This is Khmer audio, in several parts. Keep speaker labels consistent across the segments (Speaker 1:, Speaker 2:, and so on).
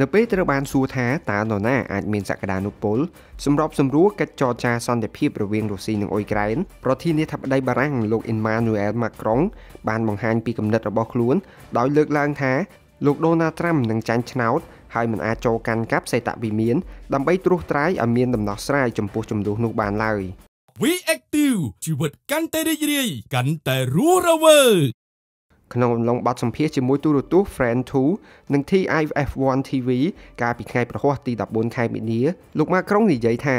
Speaker 1: នៅពេលត្រូវបានសួរថាតើនរណាអាចមានសក្តានុពលសម្របសម្រួលកិច្ចចរចាសន្តិភាពរវាងរុស្ស៊ីនិងអ៊ុយក្រែនប្រធានាធិបតីបារាំងលោកអ៊ីនម៉ានូអែលម៉ាក្រុងបានបង្ហាញពីគំនិតរបស់ខ្លួន ដោយលើកឡើងថាលោកដូណាល់ត្រាំនឹងចាញ់ឆ្នោតហើយមិនអាចចូលកាន់កាប់សេតវិមានដើម្បីត្រួសត្រាយឲ្យមានដំណោះស្រាយចំពោះចំនួននោះបានឡើយ
Speaker 2: We Active ជីវិតកាន់តែរីករាយកាន់តែរស់រវើក
Speaker 1: ក្នុងអំឡុងបទសម្ភាសជាមួយទូរទស្សន៍ Friend 2និង TIF1 TV កាលពីថ្ងៃប្រហ័សទី14ខែមីនាលោកម៉ាក្រុងនិយាយថា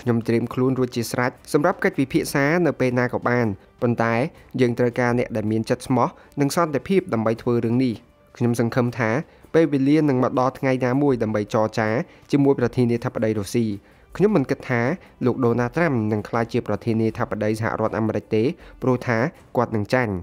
Speaker 1: ខ្ញុំត្រៀមខ្លួនរួចជាស្រេចសម្រាប់កិច្ចពិភាក្សានៅពេលណាក៏បានប៉ុន្តែយើងត្រូវការអ្នកដែលមានចិត្តស្មោះនិងសន្តិភាពដើម្បីធ្វើរឿងនេះខ្ញុំសង្ឃឹមថាពេលវេលានឹងមកដល់ថ្ងៃណាមួយដើម្បីចរចាជាមួយប្រធានាធិបតីរុស្ស៊ីខ្ញុំមិនគិតថាលោកដូណាល់ត្រាំនឹងក្លាយជាប្រធានាធិបតីសហរដ្ឋអាមេរិកទេព្រោះថាគាត់នឹងចាញ់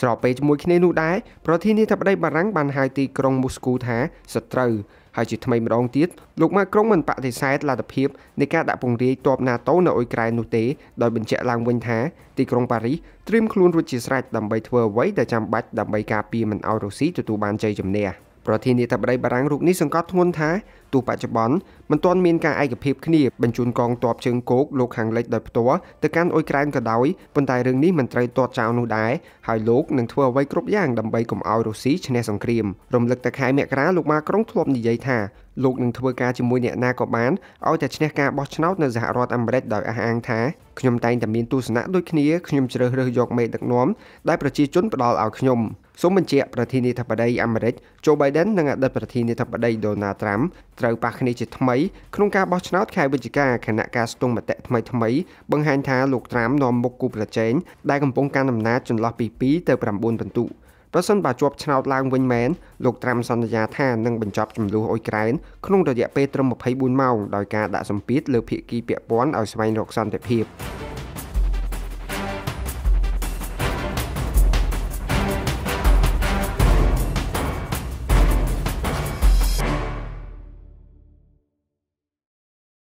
Speaker 1: ស្របពេលជាមួយគ្នានោះដែរប្រធានាធិបតីបារាំងបានហៅទីក្រុងមូស្គូថាសត្រូវហើយជាថ្មីម្ដងទៀតលោកម៉ាក្រុងមិនបដិសេធលទ្ធភាពនៃការដាក់ពង្រាយទ័ព NATO នៅអ៊ុយក្រែននោះទេដោយបញ្ជាក់ឡើងវិញថាទីក្រុងប៉ារីសត្រៀមខ្លួនរួចជាស្រេចដើម្បីធ្វើអ្វីដែលចាំបាច់ដើម្បីការពារមិនឲ្យរុស្ស៊ីទទួលបានជ័យជំនះ ប្រធានាធិបតីបារាំងរូបនេះសង្កត់ធ្ងន់ថាទោះបច្ចុប្បន្នមិនទាន់មានការឯកភាពគ្នាបញ្ជូនកងទ័ពជើងគោកលោកខាងលិចដោយផ្ទាល់ទៅកាន់អ៊ុយក្រែនក៏ដោយប៉ុន្តែរឿងនេះមិនត្រូវទាត់ចោលនោះដែរហើយលោកនឹងធ្វើអ្វីគ្រប់យ៉ាងដើម្បីកុំឲ្យរុស្ស៊ីឈ្នះសង្គ្រាមរំលឹកតែខែមករាលោកម៉ាក្រុងធ្លាប់និយាយថាលោកនឹងធ្វើការជាមួយអ្នកណាក៏បានឲ្យតែឈ្នះការបោះឆ្នោតនៅសហរដ្ឋអាមេរិកដោយអះអាងថាខ្ញុំតែងតែមានទស្សនៈដូចគ្នាខ្ញុំជ្រើសរើសយកមេដឹកនាំដែលប្រជាជនផ្ដល់ឲ្យខ្ញុំ សូមបញ្ជាក់ប្រធានាធិបតីអាមេរិកโจ Biden និងអតីតប្រធានាធិបតី Donald Trump ត្រូវប៉ះគ្នាជាថ្មីក្នុងការបោះឆ្នោតខែវិច្ឆិកាគណៈការស្ទង់មតិថ្មីថ្មីបង្ហាញថាលោកត្រាំនាំមុខគូប្រជែងដែលកំពុងកាន់អំណាចចន្លោះពី2ទៅ9បន្ទុកប្រសិនបើជាប់ឆ្នោតឡើងវិញមែនលោកត្រាំសន្យាថានឹងបញ្ចប់ចំនួនអ៊ុយក្រែនក្នុងរយៈពេលត្រឹម24ម៉ោងដោយការដាក់សម្ពាធលើភាគីពាក់ព័ន្ធឲ្យស្វែងរកសន្តិភាព។